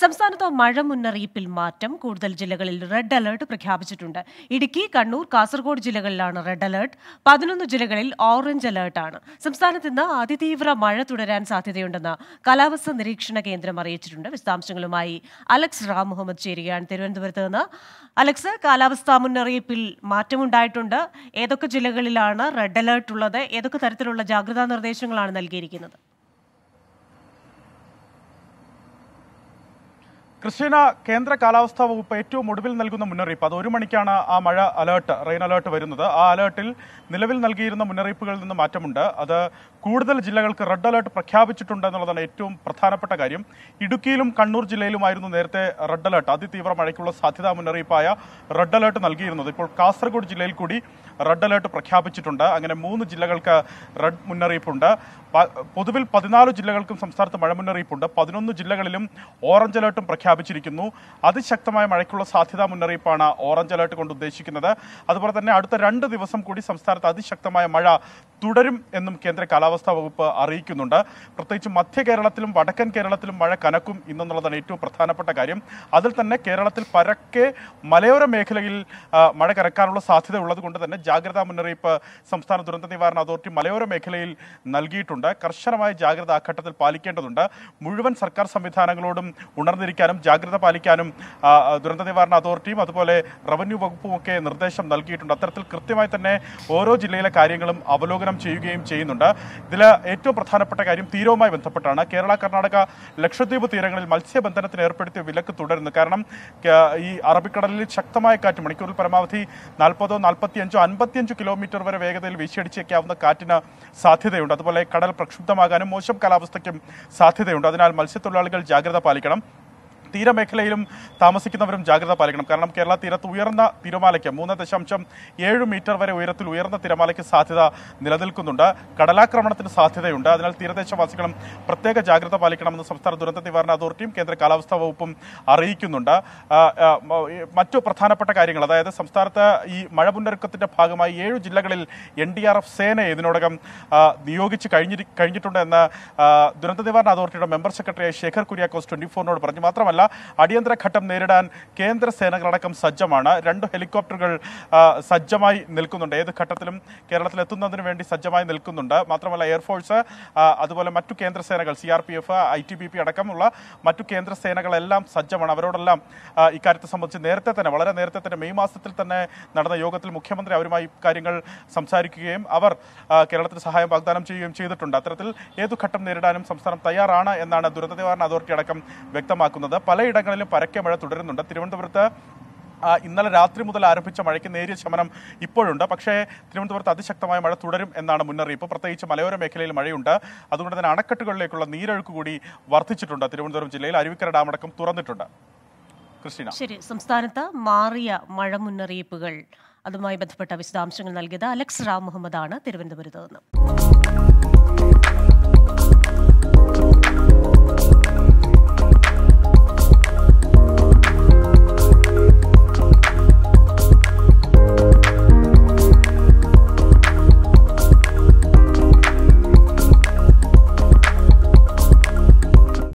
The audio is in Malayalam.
സംസ്ഥാനത്ത് മഴ മുന്നറിയിപ്പിൽ മാറ്റം കൂടുതൽ ജില്ലകളിൽ റെഡ് അലർട്ട് പ്രഖ്യാപിച്ചിട്ടുണ്ട്. ഇടുക്കി കണ്ണൂർ കാസർഗോഡ് ജില്ലകളിലാണ് റെഡ് അലർട്ട്. പതിനൊന്ന് ജില്ലകളിൽ ഓറഞ്ച് അലർട്ടാണ് സംസ്ഥാനത്ത് ഇന്ന് അതിതീവ്ര മഴ തുടരാൻ സാധ്യതയുണ്ടെന്ന് കാലാവസ്ഥാ നിരീക്ഷണ കേന്ദ്രം അറിയിച്ചിട്ടുണ്ട്. വിശദാംശങ്ങളുമായി അലക്സ് റാം മുഹമ്മദ് ചേരുകയാണ് തിരുവനന്തപുരത്ത് നിന്ന്. അലക്സ് കാലാവസ്ഥാ മുന്നറിയിപ്പിൽ മാറ്റമുണ്ടായിട്ടുണ്ട്. ഏതൊക്കെ ജില്ലകളിലാണ് റെഡ് അലർട്ട് ഉള്ളത്? ഏതൊക്കെ തരത്തിലുള്ള ജാഗ്രതാ നിർദ്ദേശങ്ങളാണ് നൽകിയിരിക്കുന്നത്? ക്രിസ്റ്റീന കേന്ദ്ര കാലാവസ്ഥാ വകുപ്പ് ഏറ്റവും ഒടുവിൽ നൽകുന്ന മുന്നറിയിപ്പ്. അത് ഒരു മണിക്കാണ് ആ മഴ അലേർട്ട് റെയിൻ അലേർട്ട് വരുന്നത്. ആ അലേർട്ടിൽ നിലവിൽ നൽകിയിരുന്ന മുന്നറിയിപ്പുകളിൽ നിന്ന് മാറ്റമുണ്ട്. അത് കൂടുതൽ ജില്ലകൾക്ക് റെഡ് അലേർട്ട് പ്രഖ്യാപിച്ചിട്ടുണ്ട് എന്നുള്ളതാണ് ഏറ്റവും പ്രധാനപ്പെട്ട കാര്യം. ഇടുക്കിയിലും കണ്ണൂർ ജില്ലയിലുമായിരുന്നു നേരത്തെ റെഡ് അലേർട്ട്. അതിതീവ്ര മഴയ്ക്കുള്ള സാധ്യതാ മുന്നറിയിപ്പായ റെഡ് അലേർട്ട് നൽകിയിരുന്നത്. ഇപ്പോൾ കാസർഗോഡ് ജില്ലയിൽ കൂടി റെഡ് അലേർട്ട് പ്രഖ്യാപിച്ചിട്ടുണ്ട്. അങ്ങനെ മൂന്ന് ജില്ലകൾക്ക് റെഡ് മുന്നറിയിപ്പുണ്ട്. പൊതുവിൽ പതിനാല് ജില്ലകൾക്കും സംസ്ഥാനത്ത് മഴ മുന്നറിയിപ്പുണ്ട് പതിനൊന്ന് ജില്ലകളിലും ഓറഞ്ച് അലേർട്ടും പ്രഖ്യാപിച്ചിരിക്കുന്നു അതിശക്തമായ മഴയ്ക്കുള്ള സാധ്യതാ മുന്നറിയിപ്പാണ് ഓറഞ്ച് അലേർട്ട് കൊണ്ട് ഉദ്ദേശിക്കുന്നത്. അതുപോലെ തന്നെ അടുത്ത രണ്ട് ദിവസം കൂടി സംസ്ഥാനത്ത് അതിശക്തമായ മഴ തുടരും എന്നും കേന്ദ്ര കാലാവസ്ഥാ വകുപ്പ് അറിയിക്കുന്നുണ്ട്. പ്രത്യേകിച്ച് മധ്യ കേരളത്തിലും വടക്കൻ കേരളത്തിലും മഴ കനക്കും എന്നുള്ളതാണ് ഏറ്റവും പ്രധാനപ്പെട്ട കാര്യം. അതിൽ തന്നെ കേരളത്തിൽ പരക്കെ മലയോര മേഖലയിൽ മഴ കനക്കാനുള്ള സാധ്യത ഉള്ളത് കൊണ്ട് തന്നെ ജാഗ്രതാ മുന്നറിയിപ്പ് സംസ്ഥാന ദുരന്ത നിവാരണ അതോറിറ്റി മലയോര മേഖലയിൽ നൽകിയിട്ടുണ്ട്. കർശനമായ ജാഗ്രത ആ ഘട്ടത്തിൽ പാലിക്കേണ്ടതുണ്ട്. മുഴുവൻ സർക്കാർ സംവിധാനങ്ങളോടും ഉണർന്നിരിക്കാനും ജാഗ്രത പാലിക്കാനും ആ, ആ, ദുരന്ത നിവാരണ അതോറിറ്റിയും അതുപോലെ റവന്യൂ വകുപ്പും ഒക്കെ നിർദ്ദേശം നൽകിയിട്ടുണ്ട്. അത്തരത്തിൽ കൃത്യമായി തന്നെ ഓരോ ജില്ലയിലെ കാര്യങ്ങളും അവലോകനം ചെയ്യുകയും ചെയ്യുന്നുണ്ട്. ഇതിൽ ഏറ്റവും പ്രധാനപ്പെട്ട കാര്യം തീരവുമായി ബന്ധപ്പെട്ടാണ്. കേരള കർണാടക ലക്ഷദ്വീപ് തീരങ്ങളിൽ മത്സ്യബന്ധനത്തിന് ഏർപ്പെടുത്തിയ വിലക്ക് തുടരുന്നു. കാരണം ഈ അറബിക്കടലിൽ ശക്തമായ കാറ്റ് മണിക്കൂറിൽ പരമാവധി നാൽപ്പതോ നാൽപ്പത്തിയഞ്ചോ അൻപത്തിയഞ്ചോ കിലോമീറ്റർ വരെ വേഗതയിൽ വീശിയടിച്ചേക്കാവുന്ന കാറ്റിന് സാധ്യതയുണ്ട്. അതുപോലെ കടൽ പ്രക്ഷുബ്ധമാകാനും മോശം കാലാവസ്ഥയ്ക്കും സാധ്യതയുണ്ട്. അതിനാൽ മത്സ്യത്തൊഴിലാളികൾ ജാഗ്രത പാലിക്കണം. തീരമേഖലയിലും താമസിക്കുന്നവരും ജാഗ്രത പാലിക്കണം. കാരണം കേരള തീരത്ത് ഉയർന്ന തിരമാലയ്ക്ക് മൂന്ന് ദശാംശം ഏഴ് മീറ്റർ വരെ ഉയരത്തിൽ ഉയർന്ന തിരമാലയ്ക്ക് സാധ്യത നിലനിൽക്കുന്നുണ്ട്. കടലാക്രമണത്തിന് സാധ്യതയുണ്ട്. അതിനാൽ തീരദേശവാസികളും പ്രത്യേക ജാഗ്രത പാലിക്കണമെന്ന് സംസ്ഥാന ദുരന്ത നിവാരണ അതോറിറ്റിയും കേന്ദ്ര കാലാവസ്ഥാ വകുപ്പും അറിയിക്കുന്നുണ്ട്. മറ്റു പ്രധാനപ്പെട്ട കാര്യങ്ങൾ അതായത് സംസ്ഥാനത്ത് ഈ മഴ മുന്നൊരുക്കത്തിന്റെ ഭാഗമായി ഏഴ് ജില്ലകളിൽ എൻ ഡി ആർ എഫ് സേനയെ ഇതിനോടകം നിയോഗിച്ച് കഴിഞ്ഞി കഴിഞ്ഞിട്ടുണ്ട് എന്ന് ദുരന്ത നിവാരണ അതോറിറ്റിയുടെ മെമ്പർ സെക്രട്ടറിയായ ശേഖർ കുര്യാക്കോസ് ട്വന്റി ഫോറിനോട് പറഞ്ഞു. മാത്രമല്ല അടിയന്തര ഘട്ടം നേരിടാൻ കേന്ദ്ര സേനകളടക്കം സജ്ജമാണ്. രണ്ട് ഹെലികോപ്റ്ററുകൾ സജ്ജമായി നിൽക്കുന്നുണ്ട്. ഏത് ഘട്ടത്തിലും കേരളത്തിൽ എത്തുന്നതിന് വേണ്ടി സജ്ജമായി നിൽക്കുന്നുണ്ട്. മാത്രമല്ല എയർഫോഴ്സ് അതുപോലെ മറ്റു കേന്ദ്ര സേനകൾ C R P F I T B P അടക്കമുള്ള മറ്റു കേന്ദ്ര സേനകളെല്ലാം സജ്ജമാണ്. അവരോടെല്ലാം ഇക്കാര്യത്തെ സംബന്ധിച്ച് നേരത്തെ തന്നെ വളരെ നേരത്തെ തന്നെ മെയ് മാസത്തിൽ തന്നെ നടന്ന യോഗത്തിൽ മുഖ്യമന്ത്രി അവരുമായി കാര്യങ്ങൾ സംസാരിക്കുകയും അവർ കേരളത്തിന് സഹായം വാഗ്ദാനം ചെയ്യുകയും ചെയ്തിട്ടുണ്ട്. അത്തരത്തിൽ ഏതു ഘട്ടം നേരിടാനും സംസ്ഥാനം തയ്യാറാണ് എന്നാണ് ദുരന്ത നിവാരണ അതോറിറ്റി അടക്കം വ്യക്തമാക്കുന്നത്. പലയിടങ്ങളിലും പരക്കെ മഴ തുടരുന്നുണ്ട്. തിരുവനന്തപുരത്ത് ഇന്നലെ രാത്രി മുതൽ ആരംഭിച്ച മഴയ്ക്ക് നേരിയ ശമനം ഇപ്പോഴുണ്ട്. പക്ഷേ തിരുവനന്തപുരത്ത് അതിശക്തമായ മഴ തുടരും എന്നാണ് മുന്നറിയിപ്പ്. പ്രത്യേകിച്ച് മലയോര മേഖലയിൽ മഴയുണ്ട്. അതുകൊണ്ട് തന്നെ അണക്കെട്ടുകളിലേക്കുള്ള നീരൊഴുക്ക് കൂടി വർദ്ധിച്ചിട്ടുണ്ട്. തിരുവനന്തപുരം ജില്ലയിൽ അരുവിക്കര ഡാമടക്കം തുറന്നിട്ടുണ്ട്. ക്രിസ്റ്റീന. ശരി സംസ്ഥാനത്ത് മാറിയ മഴ മുന്നറിയിപ്പുകൾ. അതുമായി ബന്ധപ്പെട്ട വിശദാംശങ്ങൾ നൽകിയത് അലക്സ് റാം മുഹമ്മദാണ് തിരുവനന്തപുരത്ത് നിന്ന്.